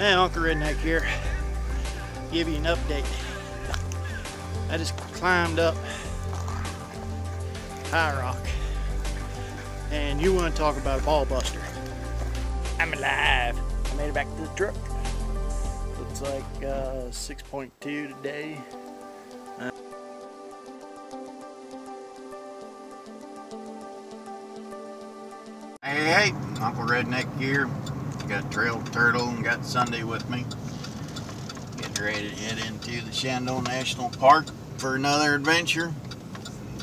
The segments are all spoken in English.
Hey, Uncle Redneck here. Give you an update. I just climbed up High Rock. And you want to talk about a ball buster. I'm alive. I made it back to the truck. Looks like uh, 6.2 today. Uh, Hey, hey, Uncle Redneck here. Got Trail Turtle and got Sunday with me. Getting ready to head into the Shenandoah National Park for another adventure.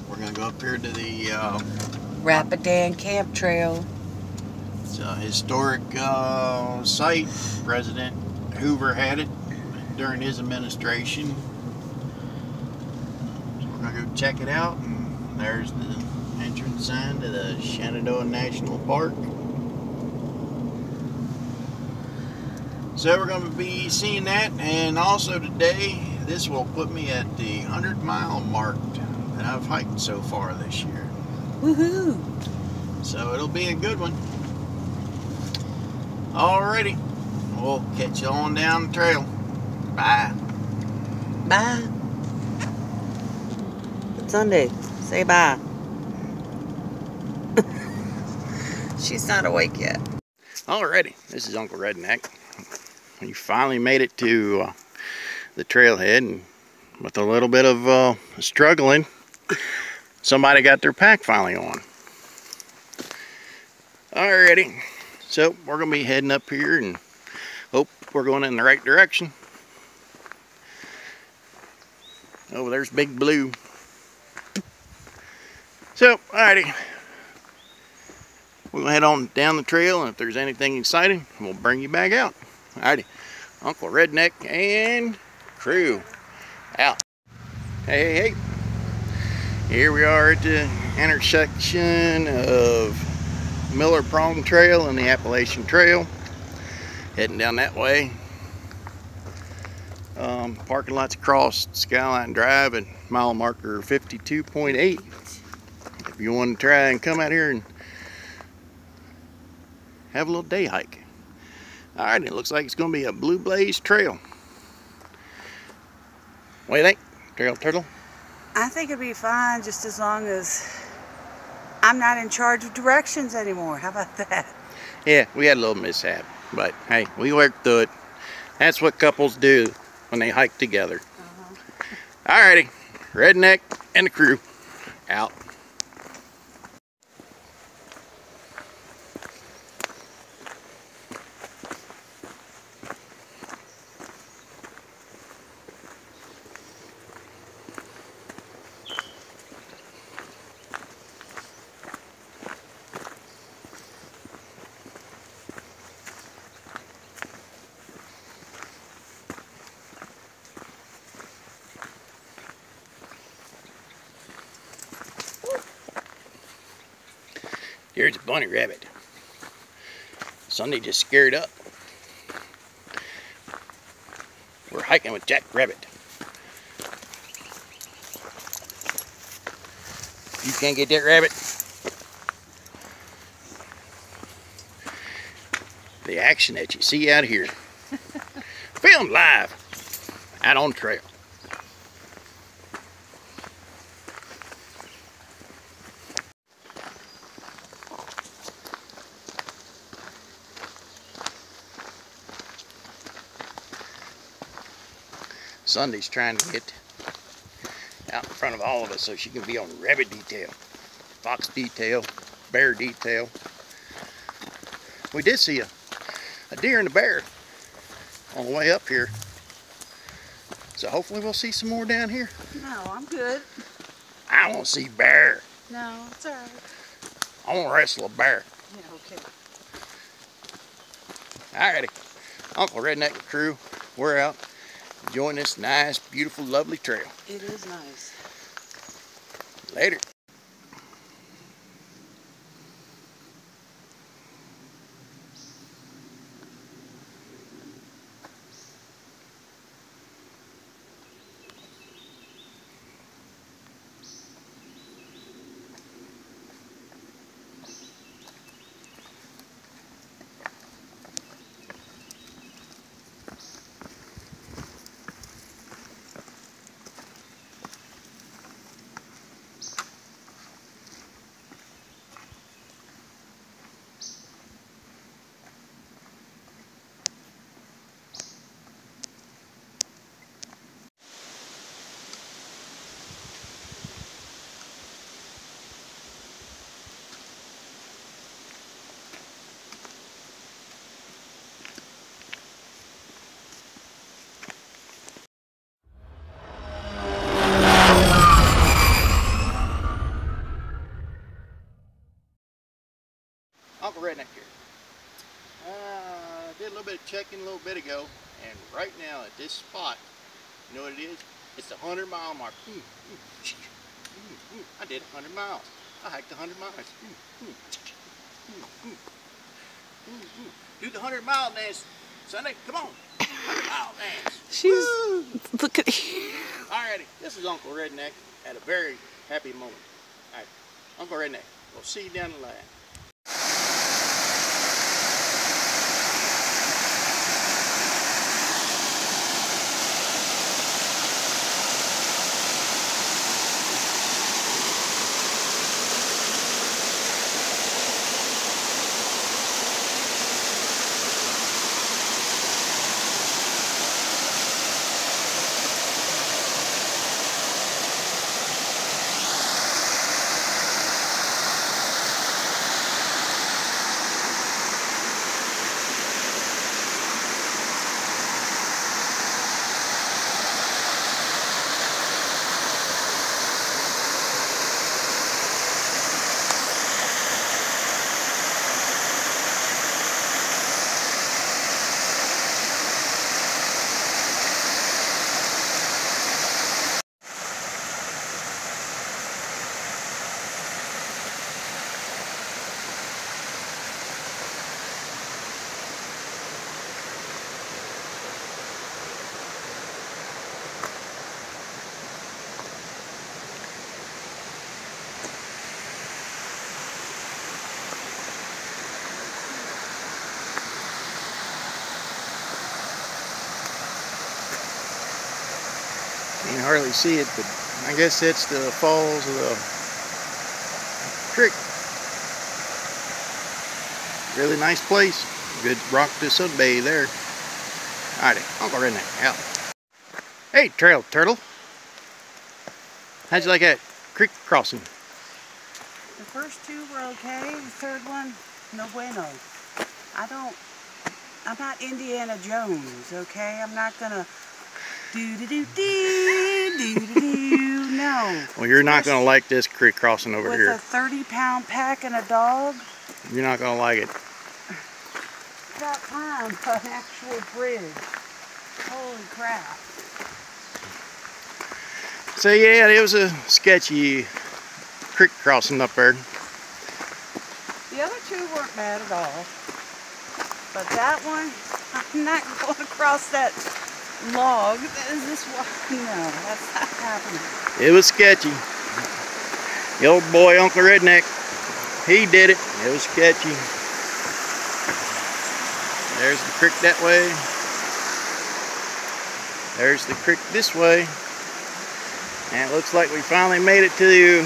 We're gonna go up here to the uh, Rapidan Camp Trail. it's a historic uh, site. President Hoover had it during his administration. So we're gonna go check it out. And there's the entrance sign to the Shenandoah National Park. So we're going to be seeing that, and also today, this will put me at the 100 mile mark that I've hiked so far this year. Woohoo! So it'll be a good one. Alrighty, we'll catch you on down the trail. Bye. Bye. It's Sunday. Say bye. She's not awake yet. Alrighty, this is Uncle Redneck. We finally made it to uh, the trailhead, and with a little bit of uh, struggling, somebody got their pack finally on. Alrighty, so we're gonna be heading up here and hope we're going in the right direction. Oh, there's Big Blue. So, alrighty, we'll head on down the trail, and if there's anything exciting, we'll bring you back out. Alrighty, Uncle Redneck and crew out. Hey, hey, hey. Here we are at the intersection of Miller Prong Trail and the Appalachian Trail. Heading down that way. Um, parking lots across Skyline Drive at mile marker 52.8. If you want to try and come out here and have a little day hike. All right, it looks like it's going to be a Blue Blaze trail. What do you think, Trail Turtle? I think it'd be fine just as long as I'm not in charge of directions anymore. How about that? Yeah, we had a little mishap, but hey, we worked through it. That's what couples do when they hike together. Uh-huh. All righty, Redneck and the crew out. Here's a bunny rabbit. Sunday just scared up. We're hiking with Jack Rabbit. You can't get that rabbit. The action that you see out here. Filmed live out on trail. Sunday's trying to get out in front of all of us so she can be on rabbit detail, fox detail, bear detail. We did see a, a deer and a bear on the way up here. So hopefully we'll see some more down here. No, I'm good. I want to see bear. No, it's all right. I want to wrestle a bear. Yeah, okay. Alrighty. Uncle Redneck and crew, we're out enjoying this nice, beautiful, lovely trail. It is nice. Later. Checking a little bit ago, and right now at this spot, you know what it is? It's the 100 mile mark. Mm, mm, mm, mm. I did 100 miles. I hiked 100 miles. Mm, mm, mm, mm, mm, mm. Do the 100 mile dance, Sunday. Come on. 100 mile dance. She's look at Alrighty, this is Uncle Redneck at a very happy moment. Alright, Uncle Redneck, we'll see you down the line. Hardly see it, but I guess that's the falls of the creek. Really nice place. Good rock to sunbathe there. Alrighty, Uncle Redneck out. Hey, Trail Turtle. How'd you like that creek crossing? The first two were okay. The third one, no bueno. I don't. I'm not Indiana Jones, okay? I'm not gonna do do do do. No. Well, you're not going to like this creek crossing over With here. a 30 pound pack and a dog, You're not going to like it. about time for an actual bridge. Holy crap. So yeah, it was a sketchy creek crossing up there. The other two weren't bad at all. But that one, I'm not going across that log. Is this? No, that's not happening. It was sketchy. The old boy, Uncle Redneck, he did it. It was sketchy. There's the creek that way. There's the creek this way. And it looks like we finally made it to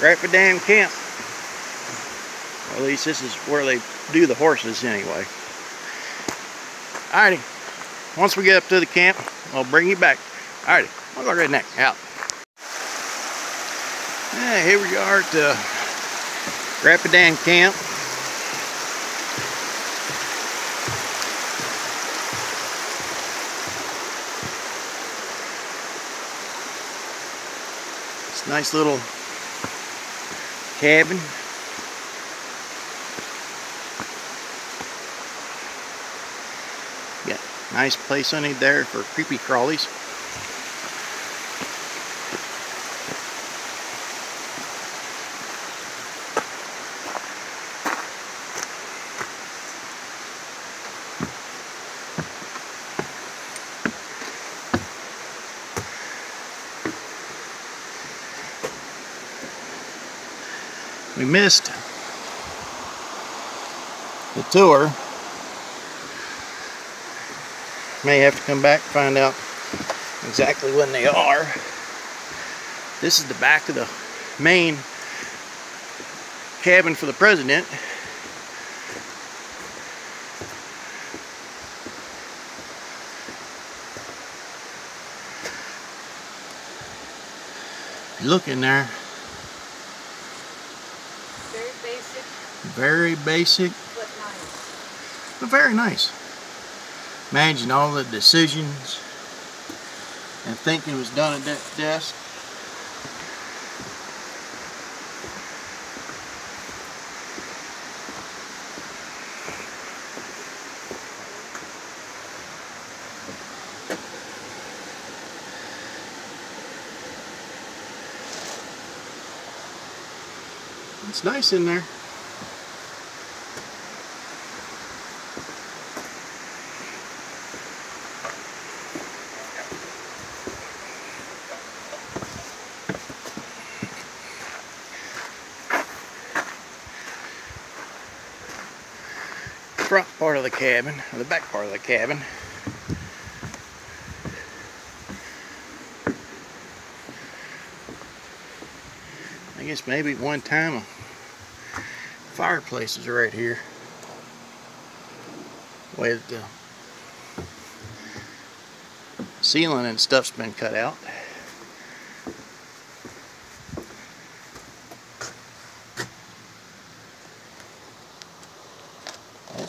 Rapidan Camp. Or at least this is where they do the horses anyway. Alrighty. Once we get up to the camp, I'll bring you back. Alrighty. Uncle Redneck out. Yeah, here we are at the Rapidan Camp. It's a nice little cabin. Nice place on it there for creepy crawlies. we missed the tour. May have to come back and find out exactly when they are. This is the back of the main cabin for the president. Look in there. Very basic, Very basic, but nice. but very nice managing all the decisions and thinking was done at that desk. It's nice in there. Cabin, or the back part of the cabin. I guess maybe one time a fireplace is right here. That the ceiling and stuff's been cut out.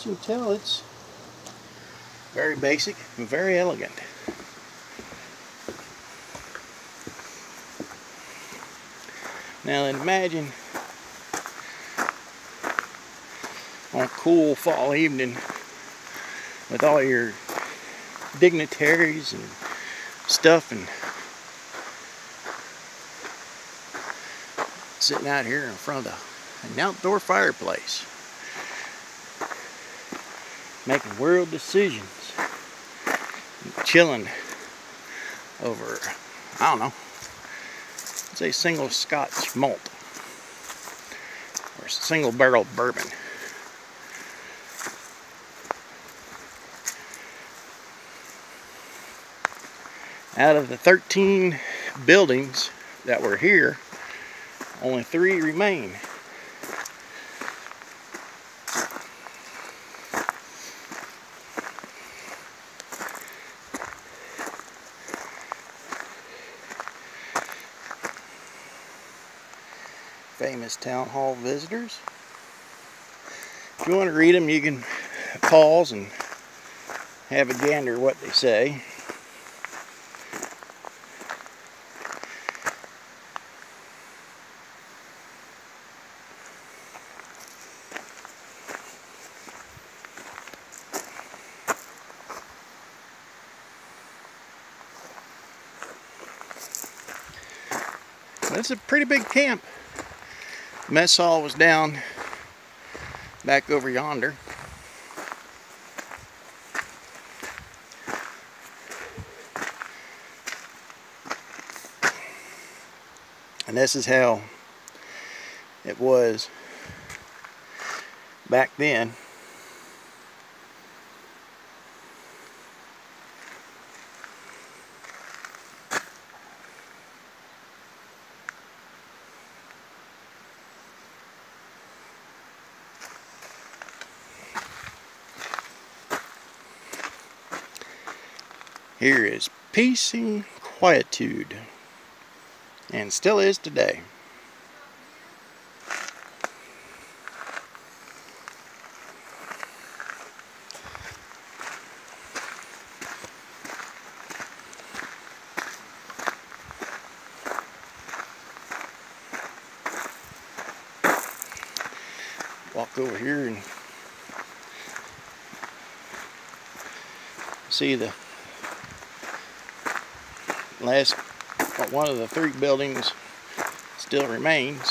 As you tell, it's very basic and very elegant. Now imagine on a cool fall evening with all your dignitaries and stuff and sitting out here in front of an outdoor fireplace making world decisions chilling over I don't know say single scotch malt or single barrel bourbon out of the 13 buildings that were here, only three remain. Famous town hall visitors. If you want to read them, you can pause and have a gander what they say. It's a pretty big camp. Mess hall was down back over yonder. And this is how it was back then. Here is peace and quietude, and still is today. Walk over here and see the last one of the three buildings still remains.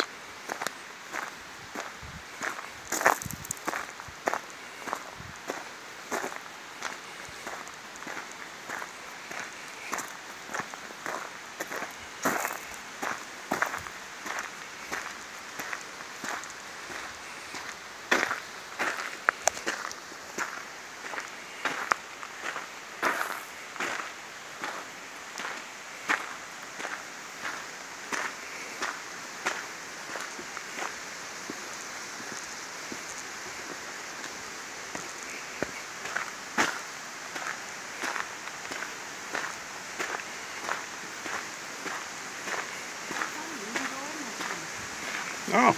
Oh,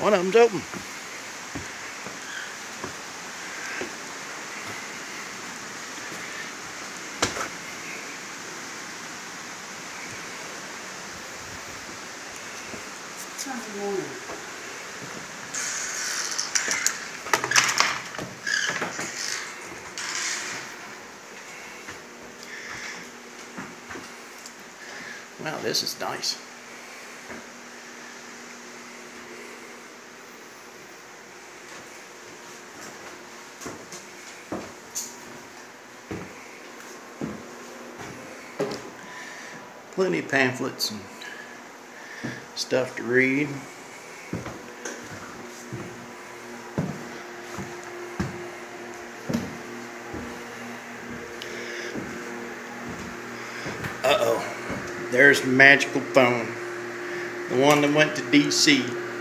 one of them's open. Wow, this is nice. Plenty of pamphlets and stuff to read. Uh-oh. There's the magical phone. The one that went to DC.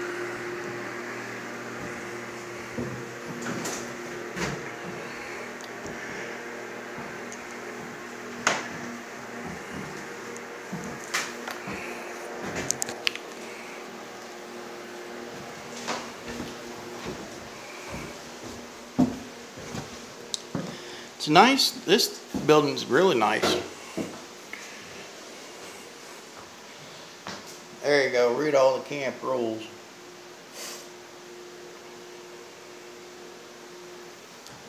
It's nice. This building's really nice. There you go. Read all the camp rules.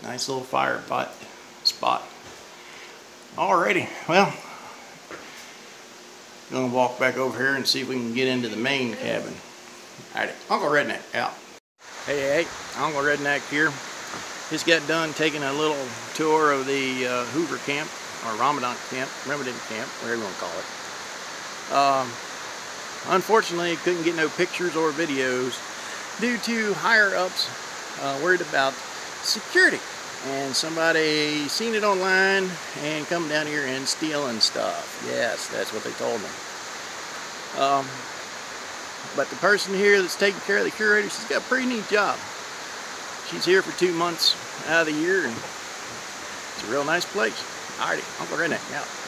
Nice little fire pot spot. Alrighty. Well, gonna walk back over here and see if we can get into the main cabin. Alrighty. Uncle Redneck out. Hey, hey, hey. Uncle Redneck here. Just got done taking a little tour of the uh, Hoover camp, or Rapidan camp, Rapidan camp, whatever you want to call it. Um, unfortunately, couldn't get no pictures or videos due to higher ups uh, worried about security. And somebody seen it online and come down here and stealing stuff. Yes, that's what they told me. Um, but the person here that's taking care of the curator, she's got a pretty neat job. She's here for two months out of the year, and it's a real nice place. Alrighty, Uncle Redneck out.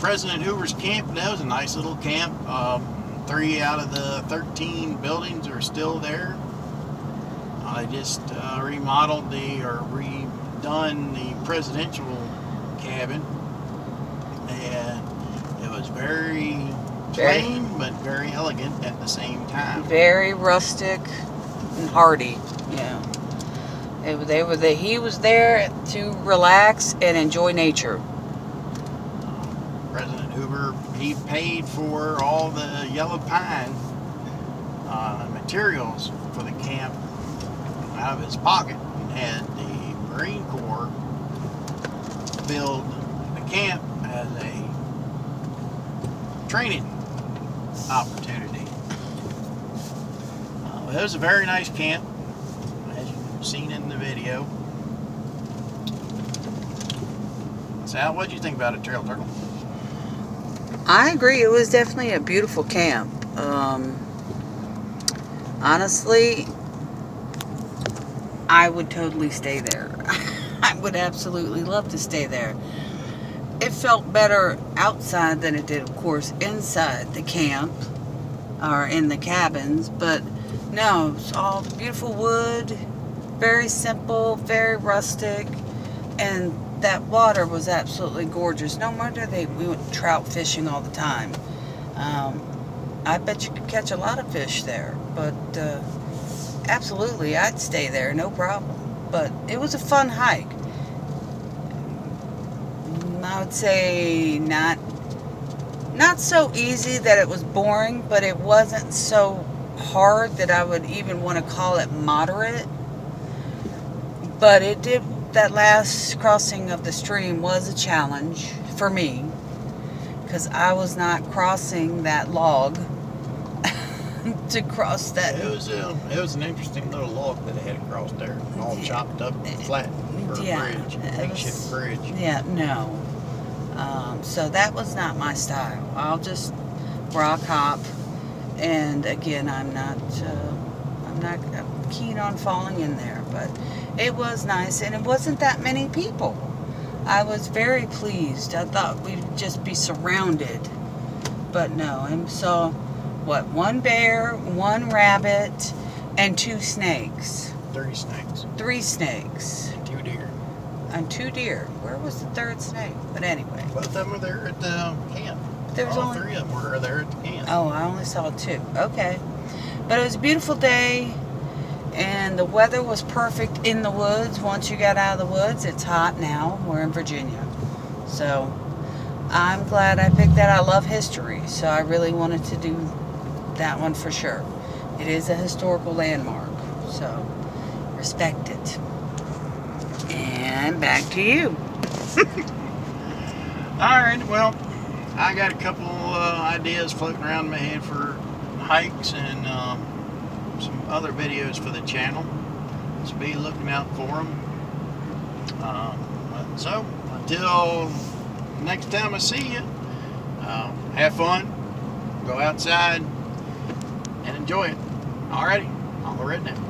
President Hoover's camp, that was a nice little camp. Um, three out of the 13 buildings are still there. I just uh, remodeled the, or redone the presidential cabin. And it was very Very- plain, but very elegant at the same time. Very rustic and hardy. Yeah. It, they were the, he was there to relax and enjoy nature. He paid for all the yellow pine uh, materials for the camp out of his pocket and had the Marine Corps build the camp as a training opportunity. Uh, it was a very nice camp, as you've seen in the video. Sal, what did you think about it, Trail Turtle? I agree. It was definitely a beautiful camp. Um, honestly, I would totally stay there. I would absolutely love to stay there. It felt better outside than it did, of course, inside the camp or in the cabins. But no, it's all beautiful wood, very simple, very rustic, and that water was absolutely gorgeous. No wonder they we went trout fishing all the time. Um, I bet you could catch a lot of fish there, but uh, absolutely, I'd stay there, no problem. But it was a fun hike. I would say not not so easy that it was boring, but it wasn't so hard that I would even want to call it moderate. But it did that last crossing of the stream was a challenge for me because I was not crossing that log to cross that. It was uh, it was an interesting little log that they had across there, all chopped up and flat for a bridge, makeshift bridge. Yeah, no. Um, so that was not my style. I'll just rock hop, and again, I'm not. Uh, I'm not I'm keen on falling in there, but it was nice, and it wasn't that many people. I was very pleased. I thought we'd just be surrounded, but no. And so, what? One bear, one rabbit, and two snakes. Three snakes, Three snakes and two deer. and two deer. Where was the third snake? But anyway, Both of them were there at the camp. there was All only. three of them were there at the camp. Oh, I only saw two. Okay, but it was a beautiful day, and the weather was perfect in the woods. Once you got out of the woods, it's hot now. We're in Virginia, so I'm glad I picked that. I love history, so I really wanted to do that one for sure. It is a historical landmark, so respect it. And back to you. All right, well, I got a couple uh, ideas floating around in my head for hikes and um, some other videos for the channel. So be looking out for them. Um, so until next time I see you, uh, have fun, go outside, and enjoy it. Alrighty, Uncle Redneck.